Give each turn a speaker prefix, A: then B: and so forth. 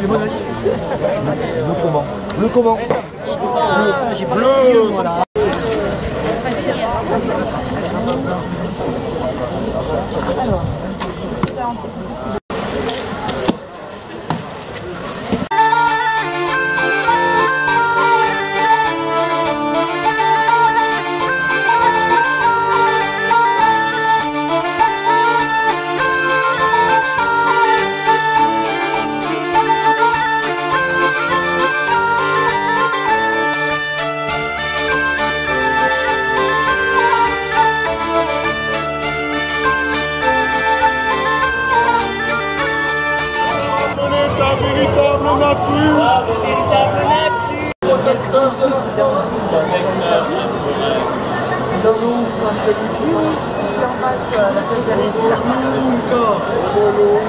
A: Le comment
B: Le comment
C: ah, Bleu. Bleu.
A: Dans nous, Oui, oui, je suis en face, la place de Thank you.